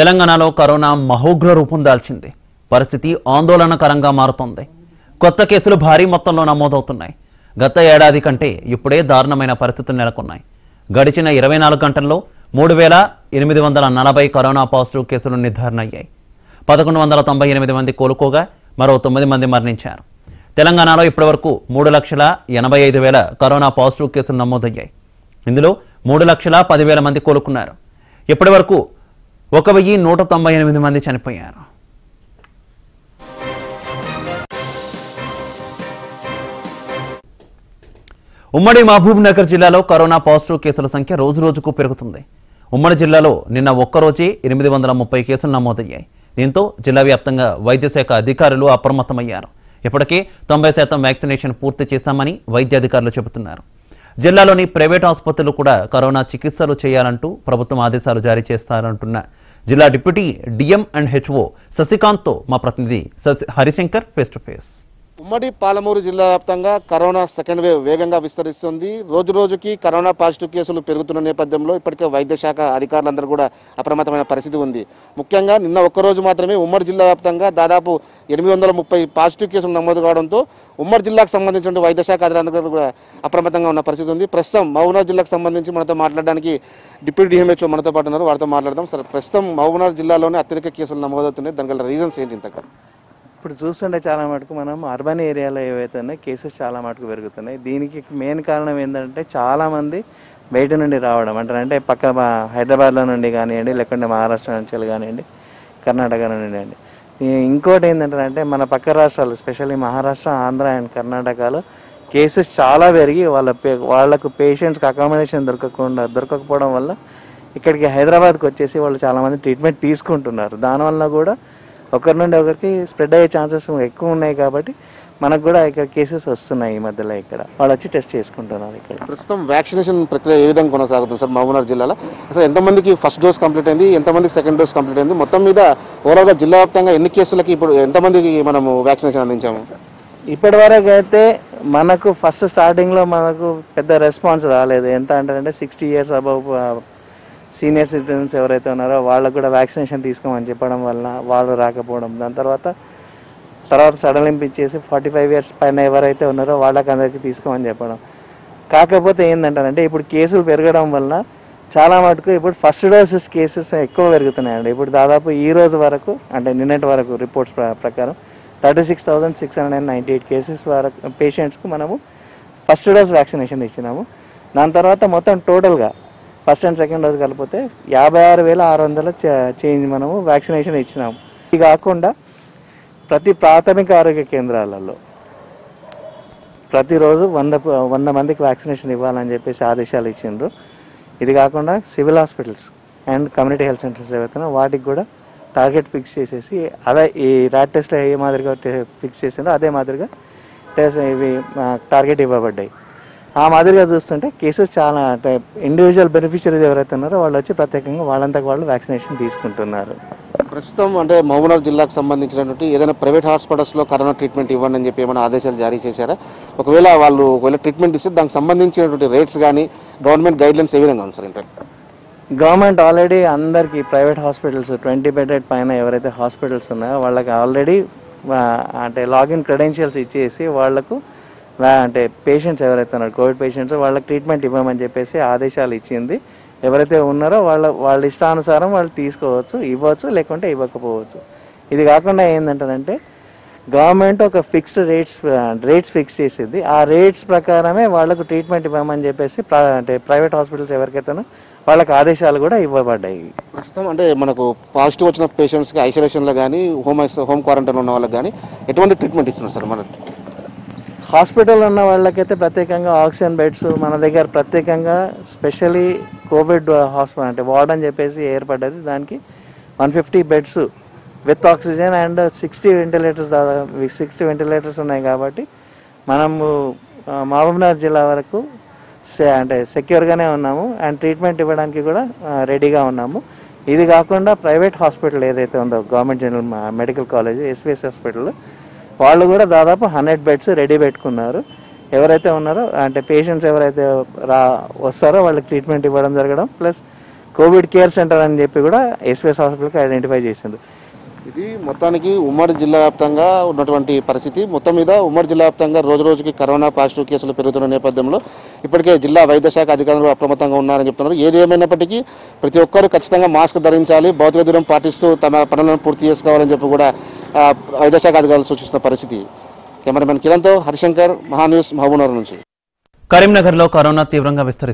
తెలంగాణలో కరోనా మహోగ్ర రూపం దాల్చింది. పరిస్థితి ఆందోళనకరంగా మారుతోంది. కొత్త కేసులు భారీ మొత్తంలో నమోదవుతున్నాయి. గత ఏడాది కంటే ఇప్పుడే దారుణమైన పరిస్థితులు నెలకొన్నాయి. గడిచిన ఇరవై నాలుగు గంటల్లో మూడు వేల ఎనిమిది వందల నలభై కరోనా పాజిటివ్ కేసులు నిర్ధారణ అయ్యాయి పదకొండు వందల తొంభై ఎనిమిది మంది కోలుకోగా మరో తొమ్మిది మంది మరణించారు. తెలంగాణలో ఇప్పటివరకు మూడు లక్షల ఎనభై ఐదు వేల కరోనా పాజిటివ్ కేసులు నమోదయ్యాయి. ఇందులో మూడు లక్షల పదివేల మంది కోలుకున్నారు. ఇప్పటివరకు ఒక వెయ్యి నూట తొంభై ఎనిమిది మంది చనిపోయారు. ఉమ్మడి మహబూబ్ నగర్ జిల్లాలో కరోనా పాజిటివ్ కేసుల సంఖ్య రోజు రోజుకు పెరుగుతుంది. ఉమ్మడి జిల్లాలో నిన్న ఒక్కరోజే ఎనిమిది వందల ముప్పై కేసులు నమోదయ్యాయి. దీంతో జిల్లా వ్యాప్తంగా వైద్య శాఖ అధికారులు అప్రమత్తమయ్యారు. ఇప్పటికే తొంభై శాతం వ్యాక్సినేషన్ పూర్తి చేశామని వైద్యాధికారులు చెబుతున్నారు. జిల్లాలోని ప్రైవేట్ ఆసుపత్రులు కూడా కరోనా చికిత్సలు చేయాలంటూ ప్రభుత్వం ఆదేశాలు జారీ చేస్తారంటున్న जिला deputy DM and HO Shashikant तो प्रतिनिधि हरिशंकर फेस टू फेस ఉమ్మడి పాలమూరు జిల్లా వ్యాప్తంగా కరోనా సెకండ్ వేవ్ వేగంగా విస్తరిస్తుంది. రోజు రోజుకి కరోనా పాజిటివ్ కేసులు పెరుగుతున్న నేపథ్యంలో ఇప్పటికే వైద్య శాఖ అధికారులందరూ కూడా అప్రమత్తమైన పరిస్థితి ఉంది. ముఖ్యంగా నిన్న ఒక్కరోజు మాత్రమే ఉమ్మడి జిల్లా వ్యాప్తంగా దాదాపు ఎనిమిది వందల ముప్పై పాజిటివ్ కేసులు నమోదు కావడంతో ఉమ్మడి జిల్లాకు సంబంధించిన వైద్య శాఖ అధికారులందరూ కూడా అప్రమత్తంగా ఉన్న పరిస్థితి ఉంది. ప్రస్తుతం మహబూబ్నగర్ జిల్లాకు సంబంధించి మనతో మాట్లాడడానికి డిప్యూటీ డిఎంహెచ్ఓ మనతో పాటు ఉన్నారు. వారితో మాట్లాడదాం. సరే ప్రస్తుతం మహబూబ్నగర్ జిల్లాలోనే అత్యధిక కేసులు నమోదవుతున్నాయి. దానివల్ల రీజన్స్ ఏంటి ఇంతగా? ఇప్పుడు చూస్తుంటే చాలా మటుకు మనం అర్బన్ ఏరియాలో ఏవైతే ఉన్నాయో కేసెస్ చాలా మటుకు పెరుగుతున్నాయి. దీనికి మెయిన్ కారణం ఏంటంటే చాలామంది బయట నుండి రావడం అంటే అంటే పక్క హైదరాబాద్లో నుండి కానివ్వండి లేకుంటే మహారాష్ట్ర నుంచి కానివ్వండి కర్ణాటక నుండి అండి ఇంకోటి ఏంటంటే మన పక్క రాష్ట్రాలు స్పెషల్లీ మహారాష్ట్ర ఆంధ్ర అండ్ కర్ణాటకలో కేసెస్ చాలా పెరిగి వాళ్ళ పే- వాళ్ళకు పేషెంట్స్కి అకామిడేషన్ దొరకకుండా దొరకకపోవడం వల్ల ఇక్కడికి హైదరాబాద్కి వచ్చేసి వాళ్ళు చాలామంది ట్రీట్మెంట్ తీసుకుంటున్నారు. దానివల్ల కూడా ఒకరి నుండి ఒకరికి స్ప్రెడ్ అయ్యే ఛాన్సెస్ ఎక్కువ ఉన్నాయి కాబట్టి మనకు కూడా ఇక్కడ కేసెస్ వస్తున్నాయి ఈ మధ్యలో ఇక్కడ. వాళ్ళు వచ్చి టెస్ట్ చేసుకుంటున్నారు ఇక్కడ. ప్రస్తుతం వ్యాక్సినేషన్ ప్రక్రియ ఏ విధంగా కొనసాగుతుంది సార్ మహబూబ్నగర్ జిల్లాలో? అసలు ఎంతమందికి ఫస్ట్ డోస్ కంప్లీట్ అయింది ఎంతమందికి సెకండ్ డోస్ కంప్లీట్ అయింది? మొత్తం మీద ఓవరాల్గా జిల్లా వ్యాప్తంగా ఎన్ని కేసులకి ఇప్పుడు ఎంతమందికి మనము వ్యాక్సినేషన్ అందించాము? ఇప్పటి వరకు అయితే మనకు ఫస్ట్ స్టార్టింగ్లో మనకు పెద్ద రెస్పాన్స్ రాలేదు. ఎంత అంటే sixty years above senior citizens ఎవరైతే ఉన్నారో వాళ్ళకు కూడా వ్యాక్సినేషన్ తీసుకోమని చెప్పడం వల్ల వాళ్ళు రాకపోవడం. దాని తర్వాత తర్వాత సడలింపు ఇచ్చేసి ఫార్టీ ఫైవ్ ఇయర్స్ పైన ఎవరైతే ఉన్నారో వాళ్ళకి అందరికీ తీసుకోమని చెప్పడం. కాకపోతే ఏంటంటారంటే ఇప్పుడు కేసులు పెరగడం వల్ల చాలా మటుకు ఇప్పుడు ఫస్ట్ డోసెస్ కేసెస్ ఎక్కువ పెరుగుతున్నాయండి. ఇప్పుడు దాదాపు ఈ రోజు వరకు అంటే నిన్నటి వరకు రిపోర్ట్స్ ప్రకారం thirty six thousand six hundred and ninety eight cases వరకు పేషెంట్స్కి మనము ఫస్ట్ డోస్ వ్యాక్సినేషన్ ఇచ్చినాము. దాని తర్వాత మొత్తం టోటల్గా ఫస్ట్ అండ్ సెకండ్ డోస్ కలిపితే యాభై ఆరు వేల ఆరు వందల చేంజ్ మనము వ్యాక్సినేషన్ ఇచ్చినాము ఇది కాకుండా ప్రతి ప్రాథమిక ఆరోగ్య కేంద్రాలలో ప్రతిరోజు వంద వంద మందికి వ్యాక్సినేషన్ ఇవ్వాలని చెప్పేసి ఆదేశాలు ఇచ్చిండ్రు. ఇది కాకుండా civil hospitals and community health centres ఏవైతే వాటికి కూడా టార్గెట్ ఫిక్స్ చేసేసి అదే ఈ ర్యాట్ టెస్ట్లో ఏ మాదిరిగా ఫిక్స్ చేసిందో అదే మాదిరిగా టెస్ట్ ఇవి టార్గెట్ ఇవ్వబడ్డాయి. ఆ మాదిరిగా చూస్తుంటే కేసెస్ చాలా అంటే ఇండివిజువల్ బెనిఫిషరీస్ ఎవరైతే ఉన్నారో వాళ్ళు వచ్చి ప్రత్యేకంగా వాళ్ళంతకు వాళ్ళు వ్యాక్సినేషన్ తీసుకుంటున్నారు. ప్రస్తుతం అంటే మహబూబ్నగర్ జిల్లాకు సంబంధించినటువంటి ఏదైనా ప్రైవేట్ హాస్పిటల్స్లో కరోనా ట్రీట్మెంట్ ఇవ్వండి అని చెప్పి ఏమైనా ఆదేశాలు జారీ చేశారా? ఒకవేళ వాళ్ళు ఒకవేళ ట్రీట్మెంట్ ఇస్తే దానికి సంబంధించినటువంటి రేట్స్ కానీ గవర్నమెంట్ గైడ్లైన్స్ ఏ విధంగా ఉంది సార్ ఇంత గవర్నమెంట్ ఆల్రెడీ అందరికి ప్రైవేట్ హాస్పిటల్స్ ట్వంటీ బెడెడ్ పైన ఎవరైతే హాస్పిటల్స్ ఉన్నాయో వాళ్ళకి ఆల్రెడీ అంటే లాగిన్ క్రెడెన్షియల్స్ ఇచ్చేసి వాళ్ళకు వా- అంటే పేషెంట్స్ ఎవరైతే ఉన్నారు కోవిడ్ పేషెంట్స్ వాళ్ళకి ట్రీట్మెంట్ ఇవ్వమని చెప్పేసి ఆదేశాలు ఇచ్చింది. ఎవరైతే ఉన్నారో వాళ్ళ వాళ్ళ ఇష్టానుసారం వాళ్ళు తీసుకోవచ్చు ఇవ్వచ్చు లేకుంటే ఇవ్వకపోవచ్చు. ఇది కాకుండా ఏంటంటారంటే గవర్నమెంట్ ఒక ఫిక్స్డ్ రేట్స్ రేట్స్ ఫిక్స్ చేసింది. ఆ రేట్స్ ప్రకారమే వాళ్ళకు ట్రీట్మెంట్ ఇవ్వమని చెప్పేసి అంటే ప్రైవేట్ హాస్పిటల్స్ ఎవరికైతేనో వాళ్ళకి ఆదేశాలు కూడా ఇవ్వబడ్డాయి. ప్రస్తుతం అంటే మనకు పాజిటివ్ వచ్చిన పేషెంట్స్కి ఐసోలేషన్లో కానీ హోమ్ హోమ్ క్వారంటైన్ ఉన్న వాళ్ళకి కానీ ఎటువంటి ట్రీట్మెంట్ ఇస్తున్నారు సార్ మన హాస్పిటల్ ఉన్న వాళ్ళకైతే ప్రత్యేకంగా ఆక్సిజన్ బెడ్స్ మన దగ్గర ప్రత్యేకంగా స్పెషలీ కోవిడ్ హాస్పిటల్ అంటే వార్డ్ అని చెప్పేసి ఏర్పడ్డది. దానికి one fifty beds with oxygen and sixty ventilators దాదాపు సిక్స్టీ వెంటిలేటర్స్ ఉన్నాయి కాబట్టి మనము మహబూబ్నగర్ జిల్లా వరకు అంటే సెక్యూర్గానే ఉన్నాము అండ్ ట్రీట్మెంట్ ఇవ్వడానికి కూడా రెడీగా ఉన్నాము. ఇది కాకుండా ప్రైవేట్ హాస్పిటల్ ఏదైతే ఉందో government general medical college SBS hospital వాళ్ళు కూడా దాదాపు హండ్రెడ్ బెడ్స్ రెడీ పెట్టుకున్నారు. ఎవరైతే ఉన్నారో అంటే పేషెంట్స్ ఎవరైతే రా వస్తారో వాళ్ళకి ట్రీట్మెంట్ ఇవ్వడం జరగడం ప్లస్ కోవిడ్ కేర్ సెంటర్ అని చెప్పి కూడా ఎస్పీఎస్ హాస్పిటల్కి ఐడెంటిఫై చేసింది ఇది మొత్తానికి ఉమ్మడి జిల్లా వ్యాప్తంగా ఉన్నటువంటి పరిస్థితి. మొత్తం మీద ఉమ్మడి జిల్లా వ్యాప్తంగా రోజు రోజుకి కరోనా పాజిటివ్ కేసులు పెరుగుతున్న నేపథ్యంలో ఇప్పటికే జిల్లా వైద్య శాఖ అధికారులు అప్రమత్తంగా ఉన్నారని చెప్తున్నారు. ఏది ఏమైనప్పటికీ ప్రతి ఒక్కరు ఖచ్చితంగా మాస్క్ ధరించాలి భౌతిక దూరం పాటిస్తూ తమ పనులను పూర్తి చేసుకోవాలని చెప్పి కూడా ఆ, అధికారులు సూచిస్తున్న పరిస్థితి. కెమెరామెన్ కిరణ్తో హరిశంకర్ మహాన్యూస్ మహబూబ్నగర్ నుంచి. కరీంనగర్లో కరోనా తీవ్రంగా విస్తరి